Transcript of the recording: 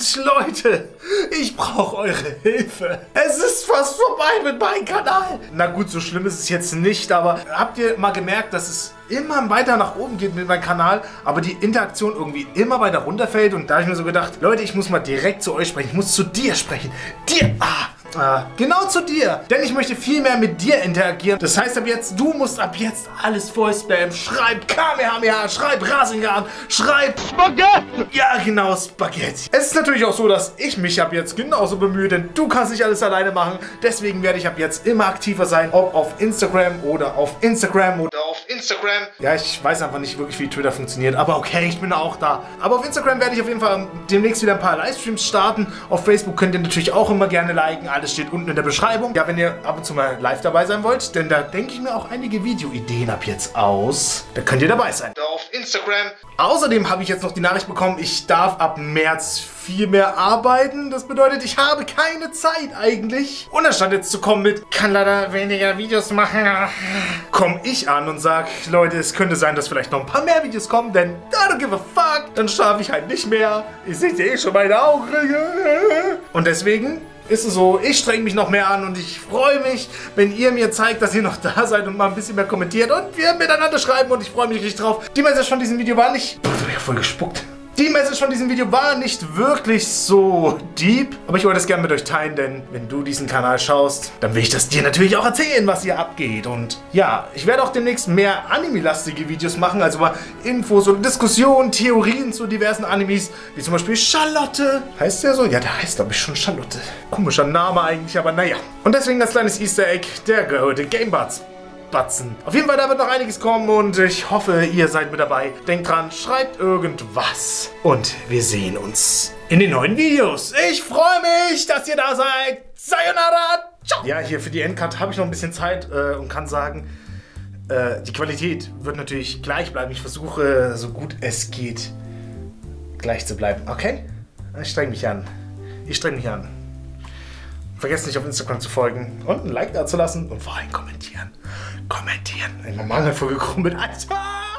Und Leute, ich brauche eure Hilfe. Es ist fast vorbei mit meinem Kanal. Na gut, so schlimm ist es jetzt nicht, aber habt ihr mal gemerkt, dass es immer weiter nach oben geht mit meinem Kanal, aber die Interaktion irgendwie immer weiter runterfällt und da habe ich mir so gedacht, Leute, ich muss mal direkt zu euch sprechen, ich muss zu dir sprechen. Dir, ah, Ah, genau zu dir. Denn ich möchte viel mehr mit dir interagieren. Das heißt ab jetzt, du musst ab jetzt alles voll spammen. Schreib Kamehameha, schreib Rasengan, schreib Spaghetti. Ja, genau, Spaghetti. Es ist natürlich auch so, dass ich mich ab jetzt genauso bemühe, denn du kannst nicht alles alleine machen. Deswegen werde ich ab jetzt immer aktiver sein, ob auf Instagram oder auf Instagram oder auf Instagram. Ja, ich weiß einfach nicht wirklich, wie Twitter funktioniert, aber okay, ich bin auch da. Aber auf Instagram werde ich auf jeden Fall demnächst wieder ein paar Livestreams starten. Auf Facebook könnt ihr natürlich auch immer gerne liken. Alles steht unten in der Beschreibung. Ja, wenn ihr ab und zu mal live dabei sein wollt, denn da denke ich mir auch einige Videoideen ab jetzt aus. Da könnt ihr dabei sein. Da auf Instagram. Außerdem habe ich jetzt noch die Nachricht bekommen, ich darf ab März viel mehr arbeiten. Das bedeutet, ich habe keine Zeit eigentlich. Und anstatt jetzt zu kommen mit, kann leider weniger Videos machen, komme ich an und sage, Leute, es könnte sein, dass vielleicht noch ein paar mehr Videos kommen, denn I don't give a fuck. Dann schlafe ich halt nicht mehr. Ich sehe eh schon meine Augenringe. Und deswegen ist es so, ich strenge mich noch mehr an und ich freue mich, wenn ihr mir zeigt, dass ihr noch da seid und mal ein bisschen mehr kommentiert und wir miteinander schreiben und ich freue mich richtig drauf. Die Message von diesem Video war nicht... Boah, ich hab voll gespuckt. Die Message von diesem Video war nicht wirklich so deep, aber ich wollte es gerne mit euch teilen, denn wenn du diesen Kanal schaust, dann will ich das dir natürlich auch erzählen, was hier abgeht. Und ja, ich werde auch demnächst mehr anime-lastige Videos machen, also mal Infos und Diskussionen, Theorien zu diversen Animes, wie zum Beispiel Charlotte. Heißt der so? Ja, der heißt glaube ich schon Charlotte. Komischer Name eigentlich, aber naja. Und deswegen das kleines Easter Egg, der gehörte Gamebuds. Batzen. Auf jeden Fall, da wird noch einiges kommen und ich hoffe, ihr seid mit dabei. Denkt dran, schreibt irgendwas. Und wir sehen uns in den neuen Videos. Ich freue mich, dass ihr da seid. Sayonara. Ciao. Ja, hier für die Endcard habe ich noch ein bisschen Zeit äh, und kann sagen, äh, die Qualität wird natürlich gleich bleiben. Ich versuche, so gut es geht, gleich zu bleiben. Okay? Ich streng mich an. Ich streng mich an. Vergesst nicht auf Instagram zu folgen und ein Like da zu lassen und vor allem kommentieren. Kommentieren. Ein normaler Folge mit Alter.